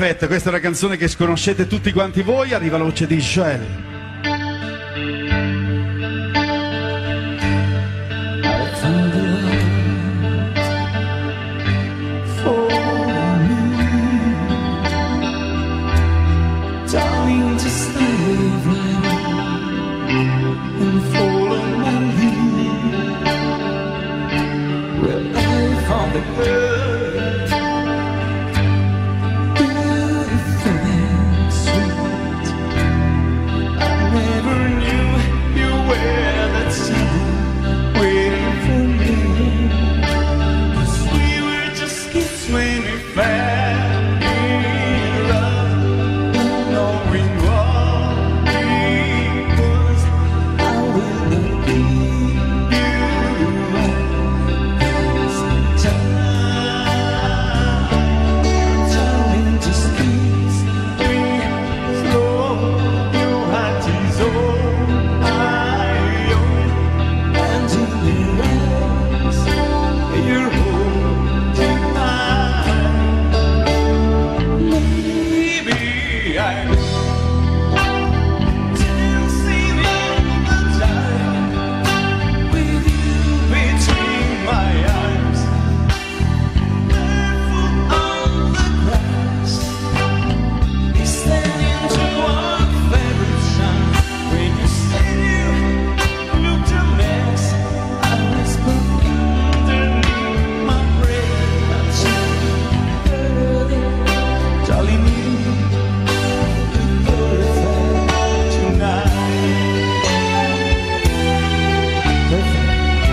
Perfetto, questa è una canzone che sconoscete tutti quanti voi, arriva la voce di Joel. Well, fair.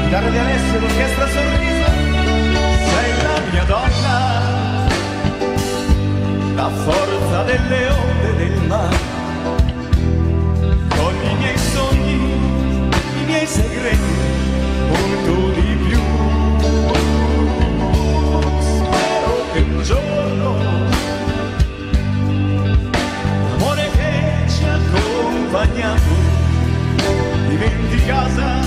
Dare di Alessio l'orchestra sorriso. Sei la mia donna. La forza delle onde del mare. Con i miei sogni, i miei segreti Punto di più. Spero che un giorno L'amore che ci ha Diventi casa.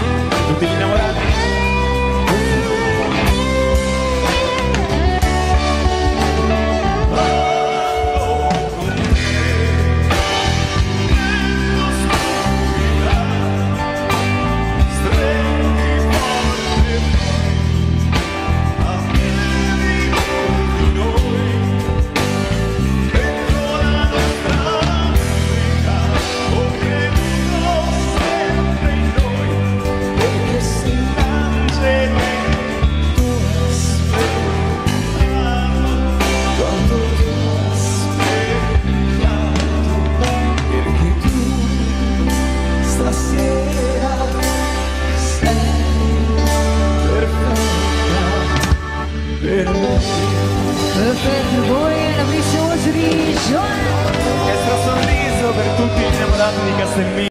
per voi è l'amissimo sorriso. Estro sorriso per tutti gli innamorati di Castellino.